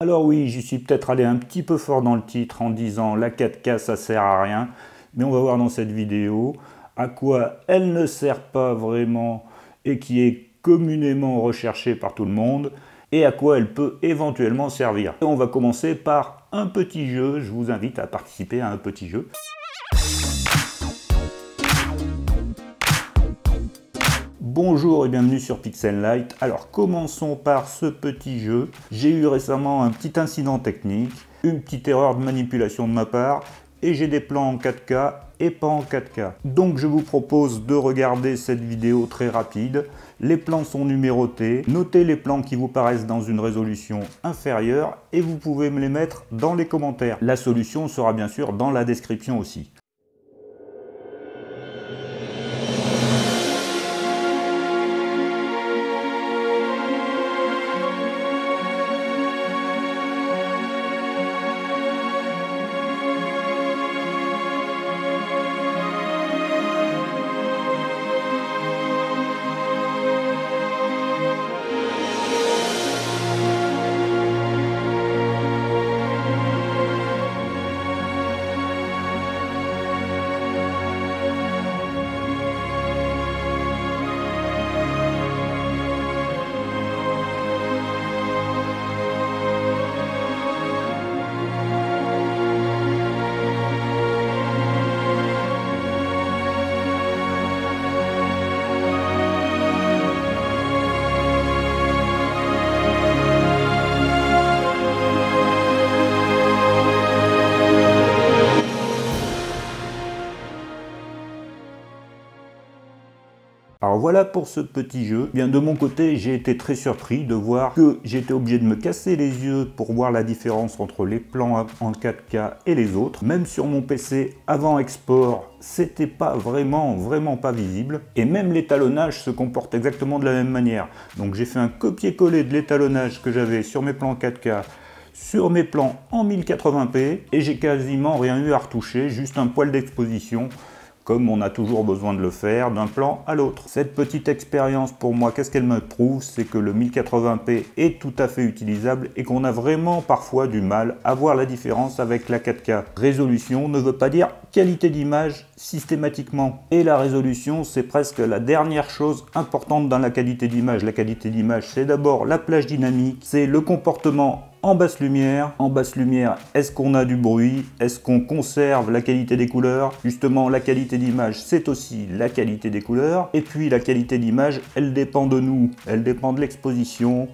Alors oui, j'y suis peut-être allé un petit peu fort dans le titre en disant la 4K ça sert à rien, mais on va voir dans cette vidéo à quoi elle ne sert pas vraiment et qui est communément recherchée par tout le monde et à quoi elle peut éventuellement servir. on va commencer par un petit jeu, je vous invite à participer à un petit jeu. Bonjour et bienvenue sur Pixel Light. Alors commençons par ce petit jeu. J'ai eu récemment un petit incident technique, une petite erreur de manipulation de ma part et j'ai des plans en 4K et pas en 4K. Donc je vous propose de regarder cette vidéo très rapide. Les plans sont numérotés. Notez les plans qui vous paraissent dans une résolution inférieure et vous pouvez me les mettre dans les commentaires. La solution sera bien sûr dans la description aussi. Alors voilà pour ce petit jeu. Bien de mon côté, j'ai été très surpris de voir que j'étais obligé de me casser les yeux pour voir la différence entre les plans en 4K et les autres. Même sur mon PC avant export, c'était pas vraiment, vraiment pas visible. Et même l'étalonnage se comporte exactement de la même manière. Donc j'ai fait un copier-coller de l'étalonnage que j'avais sur mes plans 4K sur mes plans en 1080p et j'ai quasiment rien eu à retoucher, juste un poil d'exposition comme on a toujours besoin de le faire d'un plan à l'autre. Cette petite expérience pour moi, qu'est-ce qu'elle me prouve? C'est que le 1080p est tout à fait utilisable et qu'on a vraiment parfois du mal à voir la différence avec la 4K. Résolution ne veut pas dire qualité d'image systématiquement. Et la résolution, c'est presque la dernière chose importante dans la qualité d'image. La qualité d'image, c'est d'abord la plage dynamique, c'est le comportement en basse lumière. En basse lumière, est-ce qu'on a du bruit? Est-ce qu'on conserve la qualité des couleurs? Justement, la qualité d'image, c'est aussi la qualité des couleurs. Et puis, la qualité d'image, elle dépend de nous. Elle dépend de l'exposition,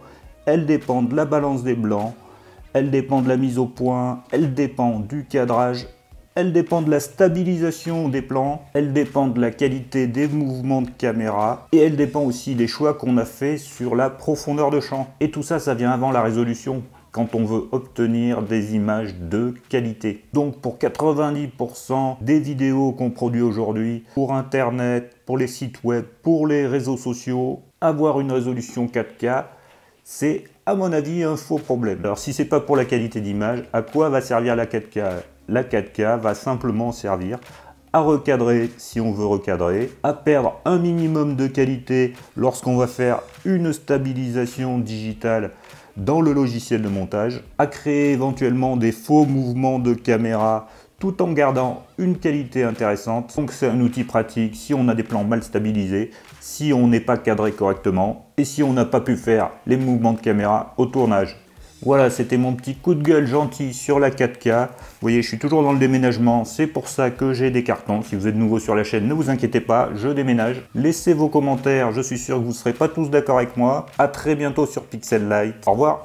elle dépend de la balance des blancs, elle dépend de la mise au point, elle dépend du cadrage, elle dépend de la stabilisation des plans, elle dépend de la qualité des mouvements de caméra. Et elle dépend aussi des choix qu'on a fait sur la profondeur de champ. Et tout ça, ça vient avant la résolution quand on veut obtenir des images de qualité. Donc pour 90% des vidéos qu'on produit aujourd'hui pour Internet, pour les sites web, pour les réseaux sociaux, avoir une résolution 4K, c'est à mon avis un faux problème. Alors si c'est pas pour la qualité d'image, à quoi va servir la 4K La 4K va simplement servir à recadrer si on veut recadrer, à perdre un minimum de qualité lorsqu'on va faire une stabilisation digitale dans le logiciel de montage, à créer éventuellement des faux mouvements de caméra tout en gardant une qualité intéressante. Donc c'est un outil pratique si on a des plans mal stabilisés, si on n'est pas cadré correctement et si on n'a pas pu faire les mouvements de caméra au tournage. Voilà, c'était mon petit coup de gueule gentil sur la 4K. Vous voyez, je suis toujours dans le déménagement, c'est pour ça que j'ai des cartons. Si vous êtes nouveau sur la chaîne, ne vous inquiétez pas, je déménage. Laissez vos commentaires, je suis sûr que vous ne serez pas tous d'accord avec moi. A très bientôt sur Pixel Light. Au revoir